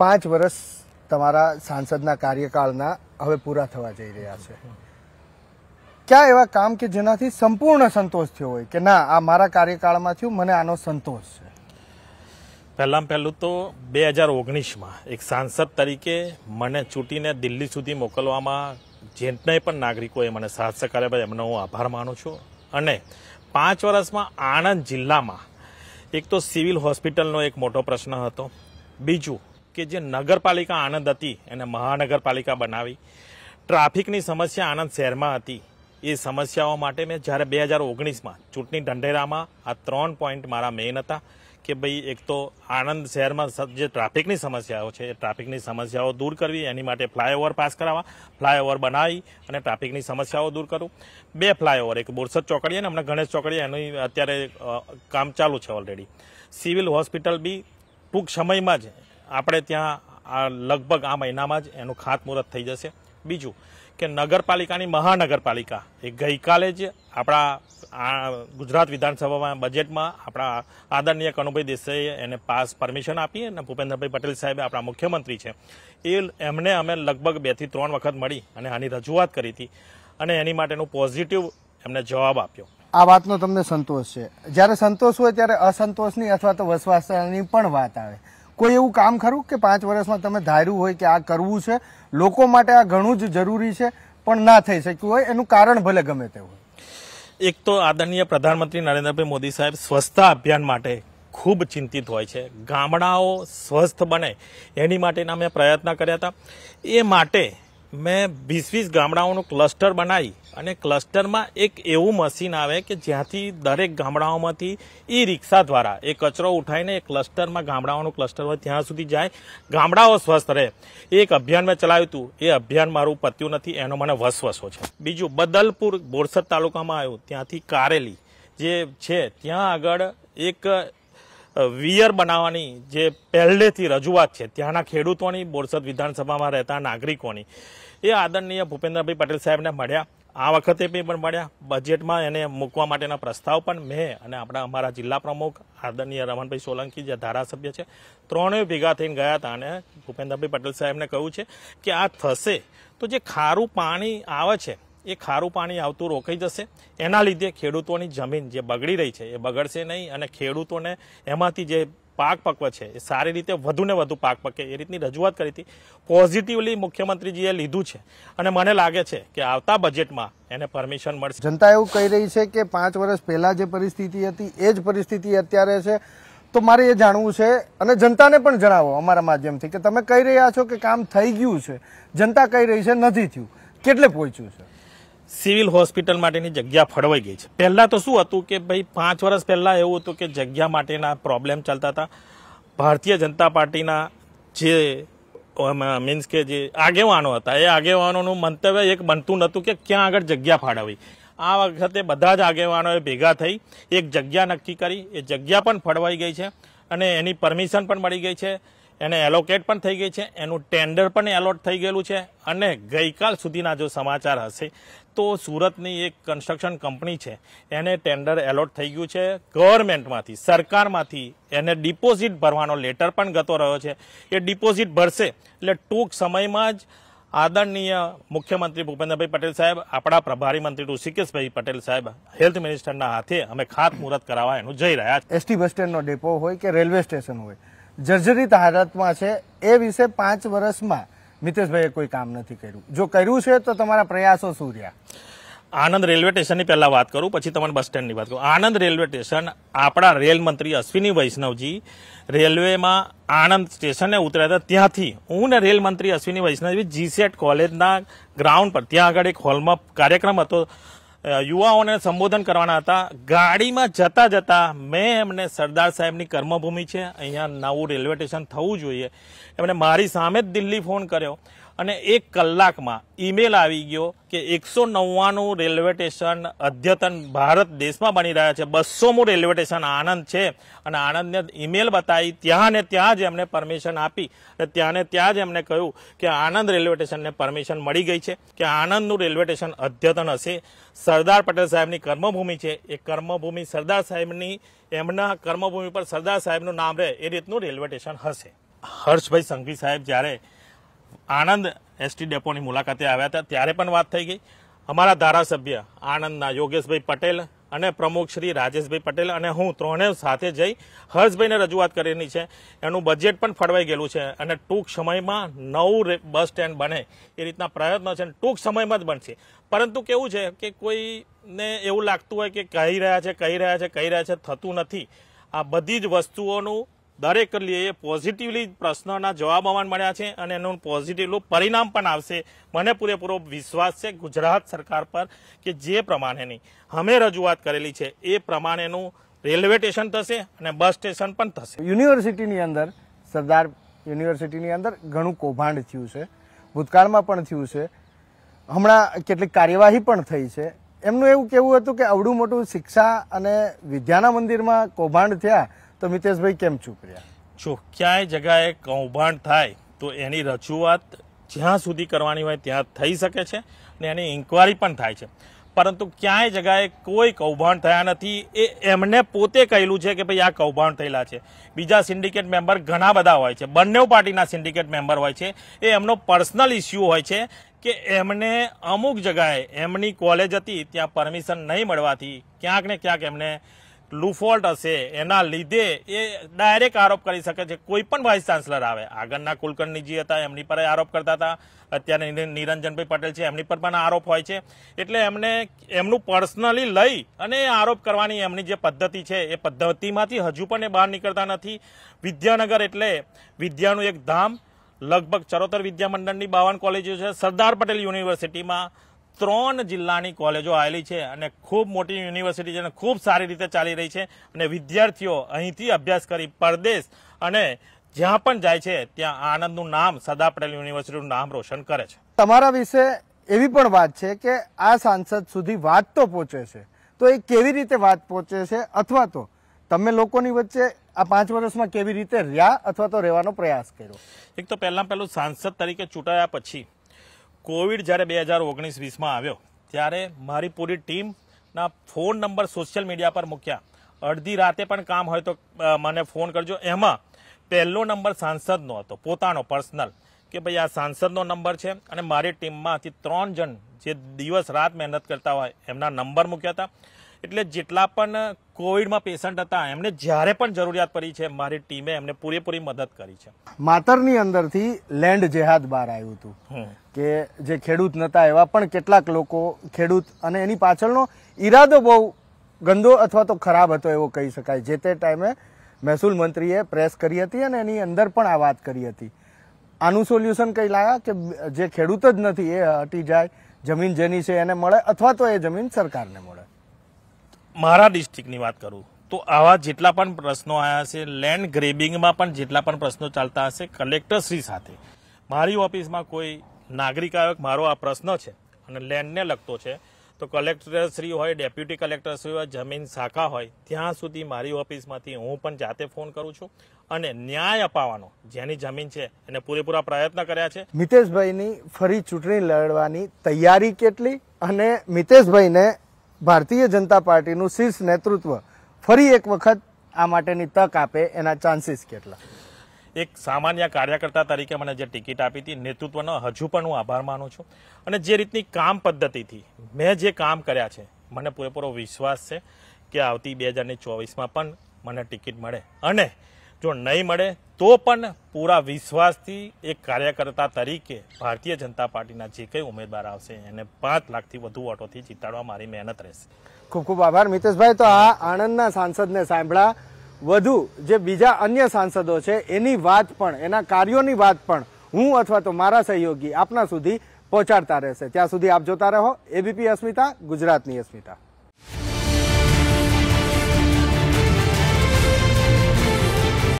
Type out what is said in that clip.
પાંચ વર્ષ તમારા સાંસદના કાર્યકાળના હવે પૂરા થવા જઈ રહ્યા છે. ક્યાં એવા કામ કે જેનાથી સંપૂર્ણ સંતોષ થયો હોય કે ના, આ મારા કાર્યકાળમાં થયું, મને આનો સંતોષ છે? પહેલાં પહેલું તો બે હજાર ઓગણીસમાં એક સાંસદ તરીકે મને ચૂંટીને દિલ્હી સુધી મોકલવામાં જેટને પણ નાગરિકોએ મને સાથ સહકાર આપ્યા એમનો હું આભાર માનું છું. અને પાંચ વર્ષમાં આણંદ જિલ્લામાં એક તો સિવિલ હોસ્પિટલનો એક મોટો પ્રશ્ન હતો. બીજું કે જે નગરપાલિકા આણંદ હતી, એને મહાનગરપાલિકા બનાવી. ટ્રાફિકની સમસ્યા આણંદ શહેરમાં હતી. એ સમસ્યાઓ માટે મેં જ્યારે બે હજાર ઓગણીસમાં ચૂંટણી ઢંઢેરામાં આ ત્રણ પોઈન્ટ મારા મેઇન હતા કે ભાઈ એક તો આણંદ શહેરમાં જે ટ્રાફિકની સમસ્યાઓ છે, એ ટ્રાફિકની સમસ્યાઓ દૂર કરવી, એની માટે ફ્લાયઓવર પાસ કરાવવા, ફ્લાયઓવર બનાવી અને ટ્રાફિકની સમસ્યાઓ દૂર કરું. બે ફ્લાયઓવર, એક બોરસદ ચોકડી અને હમણાં ગણેશ ચોકડી, એની અત્યારે કામ ચાલુ છે ઓલરેડી સિવિલ હોસ્પિટલ બી ટૂંક સમયમાં જ આપણે ત્યાં આ લગભગ આ મહિનામાં જ એનું ખાતમુહૂર્ત થઈ જશે. બીજું કે નગરપાલિકાની મહાનગરપાલિકા એ ગઈકાલે જ આપણા ગુજરાત વિધાનસભામાં બજેટમાં આપણા આદરણીય કનુભાઈ દેસાઈએ એને પાસ પરમિશન આપી અને ભૂપેન્દ્રભાઈ પટેલ સાહેબે આપણા મુખ્યમંત્રી છે. એ એમને અમે લગભગ બેથી ત્રણ વખત મળી અને આની રજૂઆત કરી હતી અને એની માટેનું પોઝિટિવ એમને જવાબ આપ્યો. આ વાતનો તમને સંતોષ છે. જ્યારે સંતોષ હોય ત્યારે અસંતોષની અથવા તો વસવાસની પણ વાત આવે. કોઈ એવું કામ ખરું કે પાંચ વર્ષમાં તમે ધાર્યું હોય કે આ કરવું છે? લોકો માટે આ ઘણું જ જરૂરી છે, પણ ના થઈ શક્યું હોય, એનું કારણ ભલે ગમે તે હોય. એક તો આદરણીય પ્રધાનમંત્રી નરેન્દ્રભાઈ મોદી સાહેબ સ્વચ્છતા અભિયાન માટે ખૂબ ચિંતિત હોય છે. ગામડાઓ સ્વસ્થ બને, એની માટેના મેં પ્રયત્ન કર્યા હતા. એ માટે મેં વીસ વીસ ગામડાઓનું ક્લસ્ટર બનાવી અને ક્લસ્ટરમાં એક એવું મશીન આવે કે જ્યાંથી દરેક ગામડાઓમાંથી ઈ રિક્ષા દ્વારા એ કચરો ઉઠાવીને એ ક્લસ્ટરમાં ગામડાઓનું ક્લસ્ટર હોય ત્યાં સુધી જાય. ગામડાઓ સ્વસ્થ રહે. એ એક અભિયાન મેં ચલાવ્યું હતું. એ અભિયાન મારું પત્યું નથી, એનો મને વસવસો છે. બીજું, બદલપુર બોરસદ તાલુકામાં આવ્યું. ત્યાંથી કારેલી જે છે, ત્યાં આગળ એક વિયર બનાવવાની જે પહેલેથી રજૂઆત છે, ત્યાંના ખેડૂતોની, બોરસદ વિધાનસભામાં રહેતા નાગરિકોની, એ આદરણીય ભૂપેન્દ્રભાઈ પટેલ સાહેબને મળ્યા. આ વખતે પણ મળ્યા. બજેટમાં એને મૂકવા માટેના પ્રસ્તાવ પણ મેં અને આપણા અમારા જિલ્લા પ્રમુખ આદરણીય રમણભાઈ સોલંકી, જે ધારાસભ્ય છે, ત્રણેય ભેગા થઈને ગયા હતા અને ભૂપેન્દ્રભાઈ પટેલ સાહેબને કહ્યું છે કે આ થશે તો જે ખારું પાણી આવે છે એ ખારું પાણી આવતું રોકાઈ જશે. એના લીધે ખેડૂતોની જમીન જે બગડી રહી છે, એ બગડશે નહીં અને ખેડૂતોને એમાંથી જે પાક પકવે છે, એ સારી રીતે વધુ ને વધુ પાક પકે. એ રીતની રજૂઆત કરી હતી. પોઝિટિવલી મુખ્યમંત્રીજીએ લીધું છે. અને મને લાગે છે કે આવતા બજેટમાં એને પરમિશન મળશે. જનતા એવું કહી રહી છે કે પાંચ વર્ષ પહેલા જે પરિસ્થિતિ હતી, એ જ પરિસ્થિતિ અત્યારે છે. તો મારે એ જાણવું છે અને જનતાને પણ જણાવો અમારા માધ્યમથી કે તમે કહી રહ્યા છો કે કામ થઈ ગયું છે. જનતા કહી રહી છે નથી થયું. કેટલે પહોંચ્યું છે? સિવિલ હોસ્પિટલ માટેની જગ્યા ફળવાઈ ગઈ છે. પહેલા તો શું હતું કે ભાઈ પાંચ વર્ષ પહેલા એવું હતું કે જગ્યા માટેના પ્રોબ્લેમ ચાલતા હતા. ભારતીય જનતા પાર્ટીના જે મીન્સ કે જે આગેવાનો હતા, એ આગેવાનોનું મંતવ્ય એક બનતું નહોતું કે ક્યાં આગળ જગ્યા ફાળવવી. આ વખતે બધા જ આગેવાનોએ ભેગા થઈ એક જગ્યા નક્કી કરી. એ જગ્યા પણ ફળવાઈ ગઈ છે અને એની પરમિશન પણ મળી ગઈ છે. એને એલોકેટ પણ થઈ ગઈ છે. એનું ટેન્ડર પણ એલોટ થઈ ગયેલું છે. અને ગઈકાલ સુધીના જો સમાચાર હશે, તો સુરતની એક કન્સ્ટ્રક્શન કંપની છે. એને ટેન્ડર એલોટ થઈ ગયું છે ગવર્મેન્ટમાંથી સરકારમાંથી. એને ડિપોઝિટ ભરવાનો લેટર પણ ગતો રહ્યો છે. એ ડિપોઝિટ ભરશે એટલે ટૂંક સમયમાં જ આદરણીય મુખ્યમંત્રી ભૂપેન્દ્રભાઈ પટેલ સાહેબ, આપણા પ્રભારી મંત્રી ઋષિકેશભાઈ પટેલ સાહેબ, હેલ્થ મિનિસ્ટરના હાથે અમે ખાતમુહૂર્ત કરાવવા એનું જઈ રહ્યા એસટી બસ સ્ટેન્ડનો ડેપો હોય કે રેલવે સ્ટેશન હોય જર્જરિત હાલતમાં છે. એ વિશે પાંચ વર્ષમાં મિતેશભાઈએ કોઈ કામ નથી કર્યું. જો કર્યું છે તો તમારા પ્રયાસો શું રહ્યા? આનંદ રેલવે સ્ટેશનની પહેલાં વાત કરું, પછી તમારે બસ સ્ટેન્ડની વાત કરું. આનંદ રેલવે સ્ટેશન, આપણા રેલ મંત્રી અશ્વિની વૈષ્ણવજી રેલવેમાં આણંદ સ્ટેશને ઉતર્યા હતા. ત્યાંથી હું ને રેલ મંત્રી અશ્વિની વૈષ્ણવજી જીસેટ કોલેજના ગ્રાઉન્ડ પર, ત્યાં આગળ એક હોલમાં કાર્યક્રમ હતો. યુવાઓને સંબોધન કરવાના હતા. ગાડીમાં જતા જતા મેં એમને સરદાર સાહેબની કર્મભૂમિ છે. અહીંયા નવું રેલવે સ્ટેશન થવું જોઈએ. એમણે મારી સામે જ દિલ્હી ફોન કર્યો. અને એક કલાકમાં ઈમેલ આવી ગયો કે એકસો નવ્વાણું રેલવે સ્ટેશન અદ્યતન ભારત દેશમાં બની રહ્યા છે. બસોમું રેલવે સ્ટેશન આણંદ છે અને આણંદને ઈમેલ બતાવી ત્યાં ને ત્યાં જ એમને પરમિશન આપી. અને ત્યાં ને ત્યાં જ એમને કહ્યું કે આણંદ રેલવે સ્ટેશનને પરમિશન મળી ગઈ છે કે આણંદનું રેલવે સ્ટેશન અદ્યતન હશે. સરદાર પટેલ સાહેબની કર્મભૂમિ છે. એ કર્મભૂમિ સરદાર સાહેબની, એમના કર્મભૂમિ પર સરદાર સાહેબનું નામ રહે એ રીતનું રેલવે સ્ટેશન હશે. હર્ષભાઈ સંઘવી સાહેબ જ્યારે આણંદ એસટી ડેપોની મુલાકાતે આવ્યા હતા. ત્યારે પણ વાત થઈ ગઈ. અમારા ધારાસભ્ય આણંદના યોગેશભાઈ પટેલ અને પ્રમુખ શ્રી રાજેશભાઈ પટેલ અને હું ત્રણેય સાથે જઈ હર્ષભાઈને રજૂઆત કરેલી છે. એનું બજેટ પણ ફળવાઈ ગયેલું છે અને ટૂંક સમયમાં નવું બસ સ્ટેન્ડ બને એ રીતના પ્રયત્નો છે ટૂંક સમયમાં જ બનશે. પરંતુ કેવું છે કે કોઈને એવું લાગતું હોય કે કહી રહ્યા છે, કહી રહ્યા છે, કહી રહ્યા છે, થતું નથી. આ બધી જ વસ્તુઓનું દરેક પોઝિટિવલી પ્રશ્નોના જવાબ અમને મળ્યા છે અને એનું પોઝિટિવનું પરિણામ પણ આવશે. મને પૂરેપૂરો વિશ્વાસ છે ગુજરાત સરકાર પર કે જે પ્રમાણેની અમે રજૂઆત કરેલી છે એ પ્રમાણેનું રેલવે સ્ટેશન થશે અને બસ સ્ટેશન પણ થશે. યુનિવર્સિટીની અંદર, સરદાર યુનિવર્સિટીની અંદર ઘણું કૌભાંડ થયું છે, ભૂતકાળમાં પણ થયું છે, હમણાં કેટલીક કાર્યવાહી પણ થઈ છે. એમનું એવું કહેવું હતું કે અવડું મોટું શિક્ષા અને વિદ્યાના મંદિરમાં કૌભાંડ થયા તો મિતેશભાઈ કેમ ચૂપ જો, ક્યાંય જગાએ કૌભાંડ થાય તો એની રજૂઆત જ્યાં સુધી કરવાની હોય ત્યાં થઈ શકે છે અને એની ઇન્કવાયરી પણ થાય છે. પરંતુ ક્યાંય જગાએ કોઈ કૌભાંડ થયા નથી એ એમને પોતે કહેલું છે કે ભાઈ આ કૌભાંડ થયેલા છે. બીજા સિન્ડિકેટ મેમ્બર ઘણા બધા હોય છે. બંને પાર્ટીના સિન્ડિકેટ મેમ્બર હોય છે. એ એમનો પર્સનલ ઇસ્યુ હોય છે કે એમને અમુક જગાએ એમની કોલેજ હતી, ત્યાં પરમિશન નહીં મળવાથી ક્યાંક ને ક્યાંક એમને લુફોલ્ટ હશે, એના લીધે એ ડાયરેક્ટ આરોપ કરી શકે છે. કોઈ પણ વાઇસ ચાન્સલર આવે. આગળના કુલકર્ણીજી હતા, એમની પર આરોપ કરતા હતા. અત્યારે નિરંજનભાઈ પટેલ છે, એમની પર પણ આરોપ હોય છે. એટલે એમને, એમનું પર્સનલી લઈ અને આરોપ કરવાની એમની જે પદ્ધતિ છે, એ પદ્ધતિમાંથી હજુ પણ એ બહાર નીકળતા નથી. વિદ્યાનગર એટલે વિદ્યાનું એક ધામ, લગભગ ચરોતર વિદ્યામંડળની બાવન કોલેજો છે. સરદાર પટેલ યુનિવર્સિટીમાં ત્રણ જિલ્લાની કોલેજો આવેલી છે અને ખૂબ મોટી યુનિવર્સિટી છે અને ખૂબ સારી રીતે ચાલી રહી છે. અને વિદ્યાર્થીઓ અહીંથી અભ્યાસ કરી પરદેશ અને જ્યાં પણ જાય છે ત્યાં આનંદનું નામ સરદાર પટેલ યુનિવર્સિટીનું નામ રોશન કરે છે. તમારા વિશે એવી પણ વાત છે કે આ સાંસદ સુધી વાત તો પહોંચે છે. તો એ કેવી રીતે વાત પહોંચે છે? અથવા તો તમે લોકોની વચ્ચે આ પાંચ વર્ષમાં કેવી રીતે રહ્યા અથવા તો રહેવાનો પ્રયાસ કર્યો? એક તો પહેલાં પહેલું સાંસદ તરીકે ચૂંટાયા પછી કોવિડ જ્યારે બે હજાર ઓગણીસ વીસમાં આવ્યો, ત્યારે મારી પૂરી ટીમના ફોન નંબર સોશિયલ મીડિયા પર મૂક્યા. અડધી રાતે પણ કામ હોય તો મને ફોન કરજો. એમાં પહેલો નંબર સાંસદનો હતો, પોતાનો પર્સનલ, કે ભાઈ આ સાંસદનો નંબર છે અને મારી ટીમમાંથી ત્રણ જણ જે દિવસ રાત મહેનત કરતા હોય, એમના નંબર મૂક્યા હતા. એટલે જેટલા પણ કોવિડમાં પેશન્ટ હતા એમને જ્યારે પણ જરૂરિયાત પડી છે મારી ટીમે એમને પૂરેપૂરી મદદ કરી છે. માતરની અંદરથી લેન્ડ જેહાદ બહાર આવ્યું હતું. કે જે ખેડૂત નતા એવા પણ કેટલાક લોકો ખેડૂત અને એની પાછળનો ઈરાદો બહુ ગંદો અથવા તો ખરાબ હતો એવો કહી શકાય. જે તે ટાઈમે મહેસૂલ મંત્રીએ પ્રેસ કરી હતી અને એની અંદર પણ આ વાત કરી હતી. આનું સોલ્યુશન કંઈ લાયા કે જે ખેડૂત જ નથી એ હટી જાય જમીન જેની છે એને મળે અથવા તો એ જમીન સરકારને મળે? મારા ડિસ્ટ્રિક્ટની વાત કરું, તો આવા જેટલા પણ પ્રશ્નો આવ્યા છે લેન્ડ ગ્રેબિંગમાં પણ જેટલા પણ પ્રશ્નો ચાલતા હશે કલેક્ટરશ્રી સાથે. મારી ઓફિસમાં કોઈ નાગરિક આયોગ મારો આ પ્રશ્ન છે, અને લેન્ડને લગતો છે, તો કલેક્ટરશ્રી હોય ડેપ્યુટી કલેક્ટરશ્રી હોય, જમીન શાખા હોય, ત્યાં સુધી મારી ઓફિસમાંથી હું પણ જાતે ફોન કરું છું, અને ન્યાય અપાવવાનો, જેની જમીન છે, એને પૂરેપૂરા પ્રયત્ન કર્યા છે. મિતેશભાઈની ફરી ચૂંટણી લડવાની તૈયારી કેટલી, અને મિતેશભાઈને ભારતીય જનતા પાર્ટીનું શીર્ષ નેતૃત્વ ફરી એક વખત આ માટેની તક આપે એના ચાન્સીસ કેટલા? એક સામાન્ય કાર્યકર્તા તરીકે મને જે ટિકિટ આપી હતી, નેતૃત્વનો હજુ પણ હું આભાર માનું છું. અને જે રીતની કામ પદ્ધતિથી મેં જે કામ કર્યા છે, મને પૂરેપૂરો વિશ્વાસ છે કે આવતી બે હજારની ચોવીસમાં પણ મને ટિકિટ મળે. અને જો નહીં મળે, તો પણ પૂરા વિશ્વાસથી એક કાર્યકર્તા તરીકે ભારતીય જનતા પાર્ટીના જે કંઈ ઉમેદવાર આવશે, એને પાંચ લાખથી વધુ વોટોથી જીતાડવા મારી મહેનત રહેશે. ખૂબ ખૂબ આભાર. મિતેશભાઈ, તો આ આણંદના સાંસદને સાંભળ્યા વધુ જે બીજા અન્ય સાંસદો છે, એની વાત પણ, એના કાર્યોની વાત પણ હું અથવા તો મારા સહયોગી આપના સુધી પહોંચાડતા રહેશે. ત્યાં સુધી આપ જોતા રહો. એબીપી અસ્મિતા, ગુજરાતની અસ્મિતા.